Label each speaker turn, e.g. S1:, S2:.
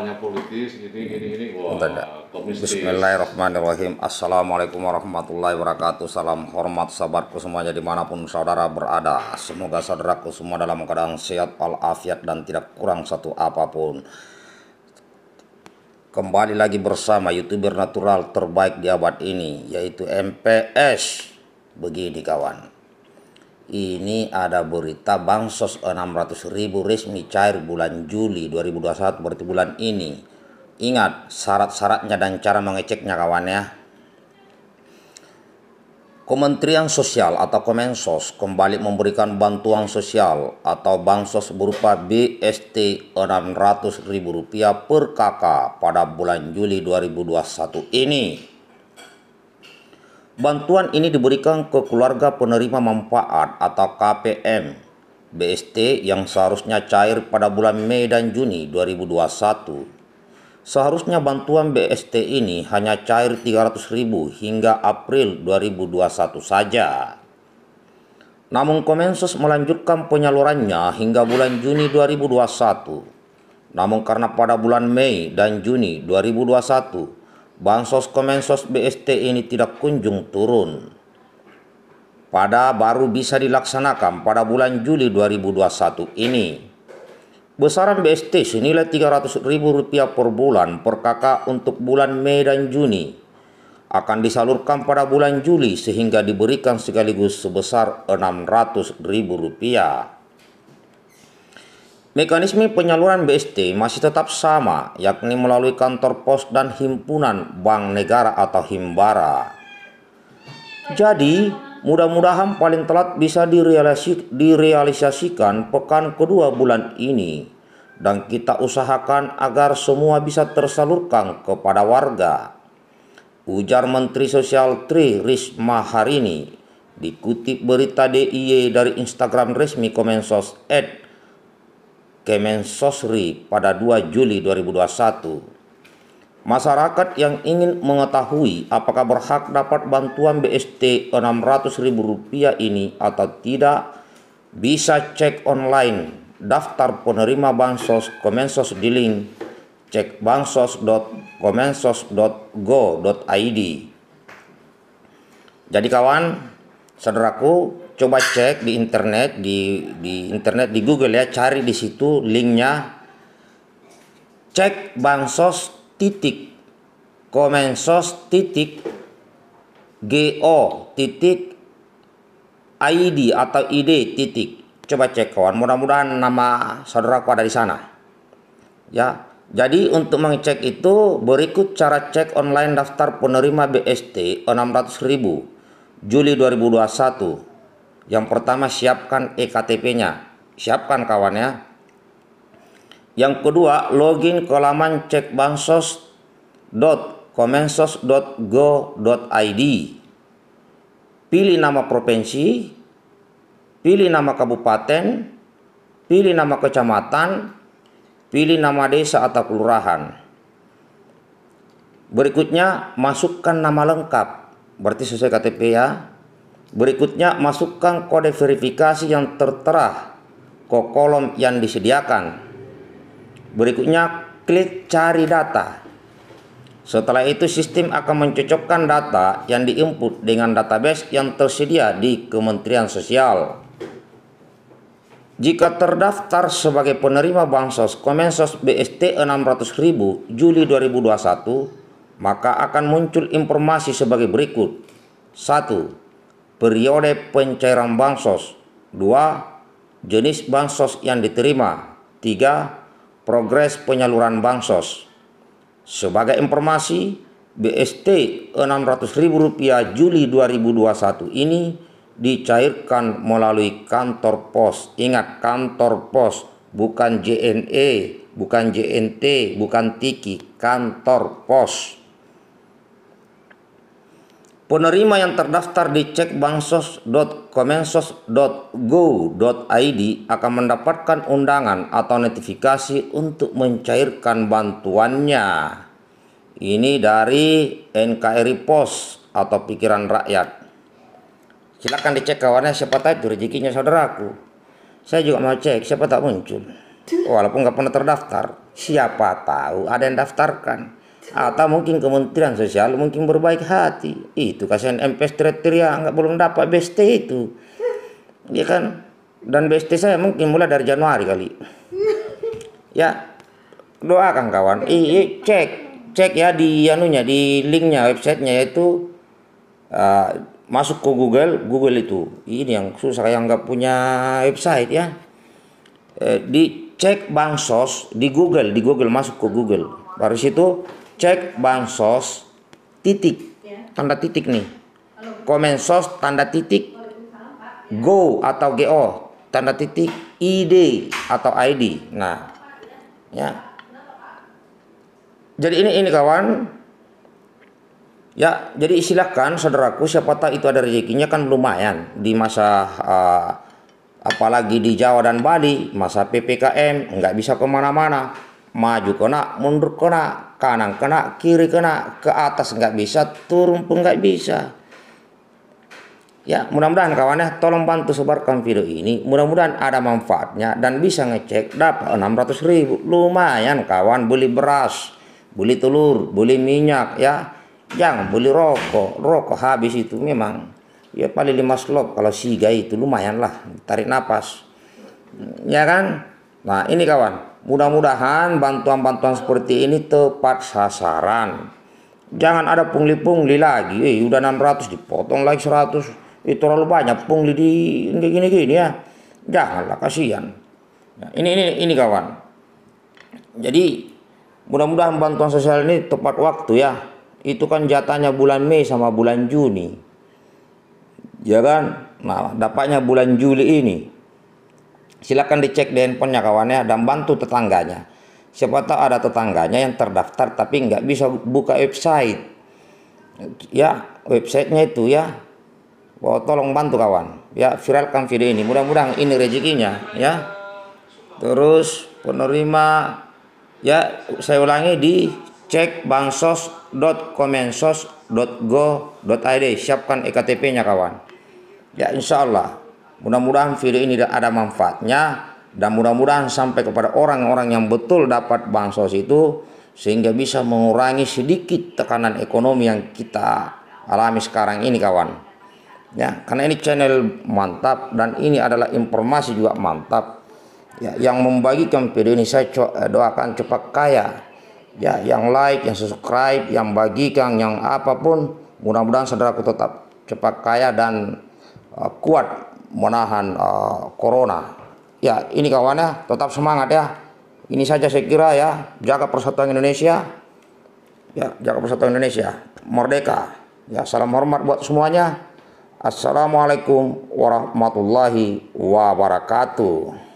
S1: soalnya politis ini ini ini wah.
S2: Bismillahirrahmanirrahim. Assalamualaikum warahmatullahi wabarakatuh. Salam hormat sahabatku semuanya di mana pun saudara berada. Semoga saudaraku semua dalam keadaan sehat walafiat dan tidak kurang satu apa pun. Kembali lagi bersama youtuber natural terbaik di abad ini Yaitu MPS Begini kawan ini ada berita bansos 600 ribu resmi cair bulan Juli 2021 berarti bulan ini ingat syarat-syaratnya dan cara mengeceknya kawan ya Kementerian Sosial atau Kemensos kembali memberikan bantuan sosial atau bansos berupa BST Rp600.000 per kakak pada bulan Juli 2021 ini. Bantuan ini diberikan ke keluarga penerima manfaat atau KPM BST yang seharusnya cair pada bulan Mei dan Juni 2021. Seharusnya bantuan BST ini hanya cair 300.000 hingga April 2021 saja. Namun Komensos melanjutkan penyalurannya hingga bulan Juni 2021. Namun karena pada bulan Mei dan Juni 2021 Bansos Kemensos BST ini tidak kunjung turun. Pada baru bisa dilaksanakan pada bulan Juli 2021 ini. Besaran BST senilai Rp300.000 per bulan per kakak untuk bulan Mei dan Juni akan disalurkan pada bulan Juli sehingga diberikan sekaligus sebesar Rp600.000. Mekanisme penyaluran BST masih tetap sama, yakni melalui kantor pos dan himpunan bank negara atau himbara. Jadi, mudah-mudahan paling telat bisa direalisasikan pekan kedua bulan ini. Dan kita usahakan agar semua bisa tersalurkan kepada warga. Ujar Menteri Sosial Tri Risma hari ini, dikutip berita DIY dari Instagram resmi Kemensos Ed Kemensosri pada 2 Juli 2021. Masyarakat yang ingin mengetahui apakah berhak dapat bantuan BST Rp600.000 ini atau tidak bisa cek online daftar penerima bansos Kemensos di link cek bansos.kemensos.go.id. Jadi kawan, saudaraku, coba cek di internet di di internet di Google ya. Cari di situ linknya. Cek bansos titik komensos titik go titik id atau id titik. Coba cek kawan. Mudah-mudahan nama saudaraku ada di sana. Ya. Jadi untuk mengecek itu berikut cara cek online daftar penerima BST 600.000 Juli 2021 yang pertama siapkan ektp-nya. Siapkan kawan ya. Yang kedua, login ke laman cek bansos.komensos.go.id. Pilih nama provinsi, pilih nama kabupaten, pilih nama kecamatan, pilih nama desa atau kelurahan. Berikutnya, masukkan nama lengkap. Berarti sesuai KTP ya. Berikutnya masukkan kode verifikasi yang tertera ke kolom yang disediakan. Berikutnya klik cari data. Setelah itu sistem akan mencocokkan data yang diinput dengan database yang tersedia di Kementerian Sosial. Jika terdaftar sebagai penerima bansos Kemensos BST 600.000 Juli 2021, maka akan muncul informasi sebagai berikut. 1 periode pencairan bansos. dua Jenis bansos yang diterima. tiga Progres penyaluran bansos. Sebagai informasi, BST Rp600.000 Juli 2021 ini dicairkan melalui kantor pos. Ingat kantor pos, bukan JNE, bukan JNT, bukan TIKI, kantor pos. Penerima yang terdaftar di cek bansos.kemensos.go.id akan mendapatkan undangan atau notifikasi untuk mencairkan bantuannya. Ini dari NKRI Pos atau Pikiran Rakyat. Silakan dicek kawannya siapa tahu itu rezekinya saudaraku. Saya juga mau cek siapa tak muncul. Walaupun nggak pernah terdaftar. Siapa tahu ada yang daftarkan. Atau mungkin Kementerian Sosial mungkin berbaik hati. Itu kasihan MPS kriteria nggak belum dapat BST itu. Ya kan? Dan BST saya mungkin mulai dari Januari kali. Ya, doakan kawan. Ih, cek, cek ya di anunya, di linknya, websitenya itu uh, masuk ke Google, Google itu. Ini yang susah yang nggak punya website ya. Eh, dicek bansos di Google, di Google masuk ke Google. Baru situ cek bansos titik. Tanda titik nih. Komensos tanda titik. Go atau go tanda titik id atau id nah ya. Jadi ini ini kawan. Ya jadi silakan saudaraku siapa tahu itu ada rezekinya kan lumayan. Di masa uh, apalagi di Jawa dan Bali masa PPKM nggak bisa ke mana-mana maju kena mundur kena kanan kena, kiri kena, ke atas nggak bisa, turun pun nggak bisa. Ya, mudah-mudahan kawan ya, tolong bantu sebarkan video ini. Mudah-mudahan ada manfaatnya dan bisa ngecek dapat 600 ribu. Lumayan kawan, beli beras, beli telur, beli minyak ya. Jangan beli rokok, rokok habis itu memang ya paling lima slop kalau siga itu lumayan lah tarik napas ya kan nah ini kawan Mudah-mudahan bantuan-bantuan seperti ini tepat sasaran. Jangan ada pungli-pungli lagi. Eh, udah 600 dipotong lagi 100. Itu terlalu banyak pungli di gini-gini ya. Janganlah kasihan. Nah, ini ini ini kawan. Jadi mudah-mudahan bantuan sosial ini tepat waktu ya. Itu kan jatahnya bulan Mei sama bulan Juni. Ya kan? Nah, dapatnya bulan Juli ini silakan dicek di handphonenya kawannya dan bantu tetangganya. Siapa tahu ada tetangganya yang terdaftar tapi nggak bisa buka website. Ya websitenya itu ya. Oh, tolong bantu kawan. Ya viralkan video ini. Mudah-mudahan ini rezekinya ya. Terus penerima ya saya ulangi di cek bansos.komensos.go.id siapkan EKTP nya kawan. Ya insya Allah Mudah-mudahan video ini ada manfaatnya dan mudah-mudahan sampai kepada orang-orang yang betul dapat bansos itu sehingga bisa mengurangi sedikit tekanan ekonomi yang kita alami sekarang ini kawan. Ya, karena ini channel mantap dan ini adalah informasi juga mantap. Ya, yang membagikan video ini saya eh, doakan cepat kaya. Ya, yang like, yang subscribe, yang bagikan, yang apa pun, mudah-mudahan saudaraku tetap cepat kaya dan uh, kuat menahan uh, corona. Ya, ini kawannya tetap semangat ya. Ini saja saya kira ya, jaga persatuan Indonesia. Ya, jaga persatuan Indonesia. Merdeka. Ya, salam hormat buat semuanya. Assalamualaikum warahmatullahi wabarakatuh.